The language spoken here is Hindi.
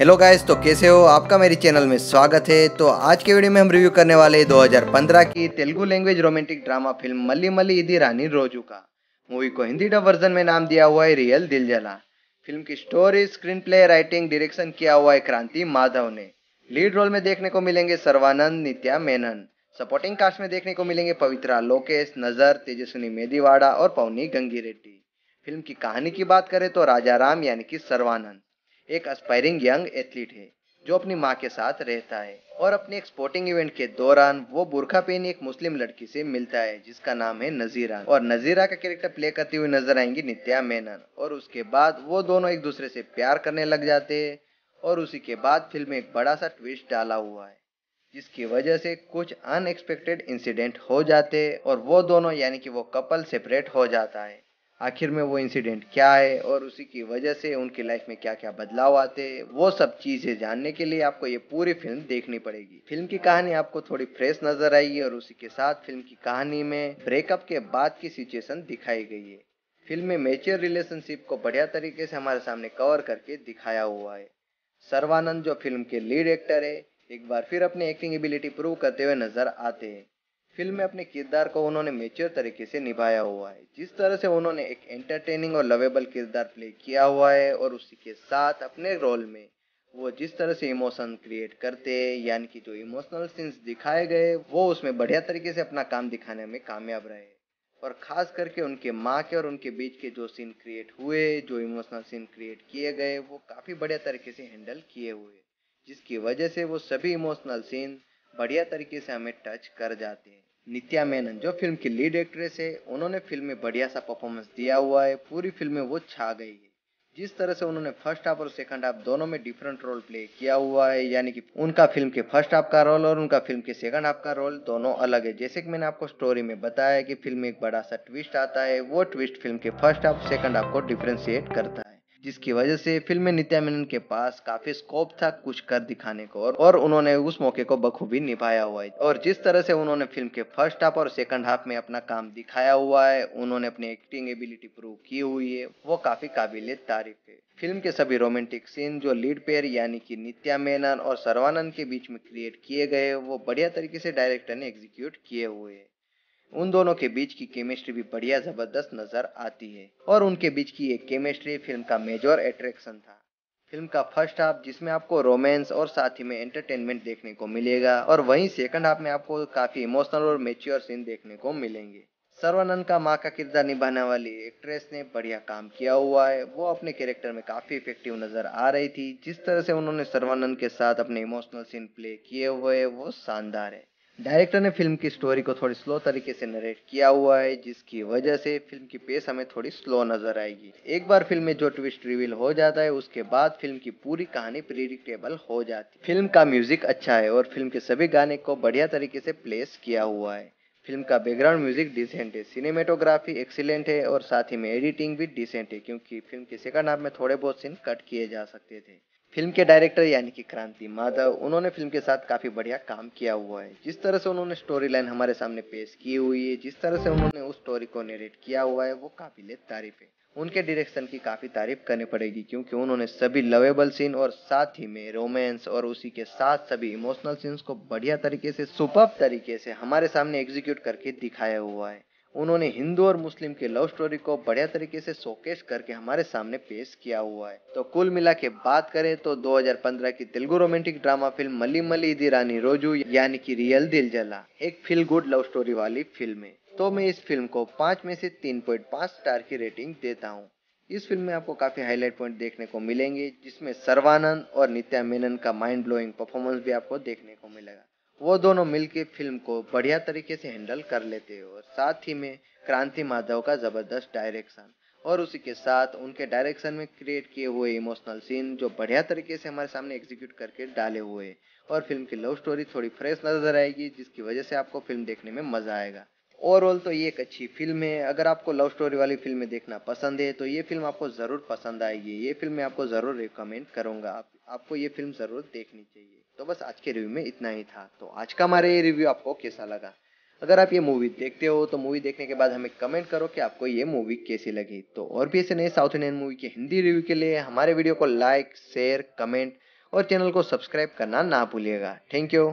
हेलो गाइस तो कैसे हो? आपका मेरे चैनल में स्वागत है। तो आज के वीडियो में हम रिव्यू करने वाले 2015 की Telugu language romantic drama film Malli Malli Idi Rani Roju का। मूवी को हिंदी डब वर्जन में नाम दिया हुआ है रियल दिल जला फ़िल्म की story screenplay writing direction किया हुआ है क्रांति माधव ने। लीड रोल में देखने को मिलेंगे सर्वानंद, नित्या मेनन। सपोर्टिंग कास्ट में देखने को मिलेंगे पवित्रा लोकेश, नज़र, तेजस्विनी मेदीवाड़ा और पवनी गंगी रेड्डी फ़िल्म की कहानी की बात करें तो राजा राम यानी कि सर्वानंद। एक अस्पायरिंग यंग एथलीट है, जो अपनी माँ के साथ रहता है और अपने एक स्पोर्टिंग इवेंट के दौरान वो बुरखा पहनी एक मुस्लिम लड़की से मिलता है, जिसका नाम है नजीरा। और नजीरा का कैरेक्टर प्ले करती हुई नज़र आएँगी नित्या मेनन। और उसके बाद वो दोनों एक दूसरे से प्यार करने लग जाते हैं और उसी के बाद फ़िल्म में एक बड़ा सा ट्विस्ट डाला हुआ है, जिसकी वजह से कुछ अनएक्सपेक्टेड इंसिडेंट हो जाते और वो दोनों यानी कि वो कपल सेपरेट हो जाता है। आखिर में वो इंसिडेंट क्या है और उसी की वजह से उनकी लाइफ में क्या क्या बदलाव आते हैं, वो सब चीज़ें जानने के लिए आपको ये पूरी फ़िल्म देखनी पड़ेगी। फ़िल्म की कहानी आपको थोड़ी फ्रेश नज़र आएगी और उसी के साथ फ़िल्म की कहानी में ब्रेकअप के बाद की सिचुएशन दिखाई गई है। फ़िल्म में मेच्योर रिलेशनशिप को बढ़िया तरीके से हमारे सामने कवर करके दिखाया हुआ है। सर्वानंद जो फ़िल्म के लीड एक्टर है, एक बार फिर अपनी एक्टिंग एबिलिटी प्रूव करते हुए नज़र आते हैं। फ़िल्म में अपने किरदार को उन्होंने मेच्योर तरीके से निभाया हुआ है। जिस तरह से उन्होंने एक एंटरटेनिंग और लवेबल किरदार प्ले किया हुआ है और उसी के साथ अपने रोल में वो जिस तरह से इमोशन क्रिएट करते, यानी कि जो इमोशनल सीन्स दिखाए गए, वो उसमें बढ़िया तरीके से अपना काम दिखाने में कामयाब रहे। और खास करके उनके माँ के और उनके बीच के जो सीन क्रिएट हुए, जो इमोशनल सीन क्रिएट किए गए, वो काफ़ी बढ़िया तरीके से हैंडल किए हुए, जिसकी वजह से वो सभी इमोशनल सीन बढ़िया तरीके से हमें टच कर जाते हैं। नित्या मेनन, जो फ़िल्म की लीड एक्ट्रेस है, उन्होंने फ़िल्म में बढ़िया सा परफॉर्मेंस दिया हुआ है। पूरी फ़िल्म में वो छा गई है। जिस तरह से उन्होंने फ़र्स्ट हाफ़ और सेकंड हाफ़ दोनों में डिफरेंट रोल प्ले किया हुआ है, यानी कि उनका फ़िल्म के फ़र्स्ट हाफ़ का रोल और उनका फ़िल्म के सेकंड हाफ़ का रोल दोनों अलग है। जैसे कि मैंने आपको स्टोरी में बताया कि फ़िल्म में एक बड़ा सा ट्विस्ट आता है, वो ट्विस्ट फ़िल्म के फ़र्स्ट हाफ़ सेकंड हाफ़ को डिफ्रेंशिएट करता है। जिसकी वजह से फ़िल्म में नित्या मेनन के पास काफ़ी स्कोप था कुछ कर दिखाने को और, और उन्होंने उस मौके को बखूबी निभाया हुआ है। और जिस तरह से उन्होंने फ़िल्म के फ़र्स्ट हाफ़ और सेकंड हाफ़ में अपना काम दिखाया हुआ है उन्होंने अपनी एक्टिंग एबिलिटी प्रूव की हुई है वो काफ़ी काबिल तारीफ़ है। फ़िल्म के सभी रोमांटिक सीन जो लीड पेयर यानी कि नित्या मेनन और सर्वानंद के बीच में क्रिएट किए गए वो बढ़िया तरीके से डायरेक्टर ने एग्जीक्यूट किए हुए उन दोनों के बीच की केमिस्ट्री भी बढ़िया ज़बरदस्त नज़र आती है। और उनके बीच की एक केमिस्ट्री फ़िल्म का मेजर अट्रैक्शन था। फ़िल्म का फ़र्स्ट हाफ़ जिसमें आपको रोमांस और साथ ही में एंटरटेनमेंट देखने को मिलेगा और वहीं सेकंड हाफ़ में आपको काफ़ी इमोशनल और मेच्योर सीन देखने को मिलेंगे। सर्वानंद का माँ का किरदार निभाने वाली एक्ट्रेस ने बढ़िया काम किया हुआ है। वो अपने कैरेक्टर में काफ़ी इफ़ेक्टिव नज़र आ रही थी। जिस तरह से उन्होंने सर्वानंद के साथ अपने इमोशनल सीन प्ले किए हुए, वो शानदार है। डायरेक्टर ने फ़िल्म की स्टोरी को थोड़ी स्लो तरीके से नरेट किया हुआ है, जिसकी वजह से फ़िल्म की पेस हमें थोड़ी स्लो नज़र आएगी। एक बार फ़िल्म में जो ट्विस्ट रिवील हो जाता है, उसके बाद फ़िल्म की पूरी कहानी प्रिडिक्टेबल हो जाती है। फ़िल्म का म्यूज़िक अच्छा है और फ़िल्म के सभी गाने को बढ़िया तरीके से प्लेस किया हुआ है। फ़िल्म का बैकग्राउंड म्यूज़िक डिसेंट है सिनेमेटोग्राफी एक्सीलेंट है और साथ ही में एडिटिंग भी डिसेंट है, क्योंकि फ़िल्म के सेकंड हाफ़ में थोड़े बहुत सीन कट किए जा सकते थे। फ़िल्म के डायरेक्टर यानी कि क्रांति माधव, उन्होंने फ़िल्म के साथ काफ़ी बढ़िया काम किया हुआ है। जिस तरह से उन्होंने स्टोरी लाइन हमारे सामने पेश की हुई है, जिस तरह से उन्होंने उस स्टोरी को नेरेट किया हुआ है, वो काफ़ी काबिल तारीफ़ है। उनके डायरेक्शन की काफ़ी तारीफ़ करनी पड़ेगी, क्योंकि उन्होंने सभी लवेबल सीन और साथ ही में रोमांस और उसी के साथ सभी इमोशनल सीन्स को बढ़िया तरीके से सुपर तरीके से हमारे सामने एग्जीक्यूट करके दिखाया हुआ है। उन्होंने हिंदू और मुस्लिम की लव स्टोरी को बढ़िया तरीके से शोकेश करके हमारे सामने पेश किया हुआ है। तो कुल मिला के बात करें तो 2015 की Telugu romantic drama film Malli Malli Idi Rani Roju, यानी कि रियल दिल जला, एक फील गुड लव स्टोरी वाली फ़िल्म है। तो मैं इस फ़िल्म को पाँच में से तीन पॉइंट पाँच स्टार की रेटिंग देता हूँ। इस फ़िल्म में आपको काफ़ी हाईलाइट पॉइंट देखने को मिलेंगे, जिसमें सर्वानंद और नित्या मेनन का माइंड ब्लोइंग परफॉर्मेंस भी आपको देखने को मिलेगा। वो दोनों मिलके फ़िल्म को बढ़िया तरीके से हैंडल कर लेते हैं और साथ ही में क्रांति माधव का ज़बरदस्त डायरेक्शन और उसी के साथ उनके डायरेक्शन में क्रिएट किए हुए इमोशनल सीन जो बढ़िया तरीके से हमारे सामने एग्जीक्यूट करके डाले हुए और फ़िल्म की लव स्टोरी थोड़ी फ्रेश नज़र आएगी जिसकी वजह से आपको फ़िल्म देखने में मज़ा आएगा। ओवरऑल तो ये एक अच्छी फ़िल्म है। अगर आपको लव स्टोरी वाली फ़िल्म देखना पसंद है तो ये फ़िल्म आपको ज़रूर पसंद आएगी। ये फ़िल्म मैं आपको ज़रूर रिकमेंड करूँगा। आप, आपको ये फ़िल्म ज़रूर देखनी चाहिए। तो बस आज के रिव्यू में इतना ही था। तो आज का हमारा ये रिव्यू आपको कैसा लगा? अगर आप ये मूवी देखते हो तो मूवी देखने के बाद हमें कमेंट करो कि आपको ये मूवी कैसी लगी। तो और भी ऐसे नए साउथ इंडियन मूवी के हिंदी रिव्यू के लिए हमारे वीडियो को लाइक शेयर कमेंट और चैनल को सब्सक्राइब करना ना भूलिएगा। Thank you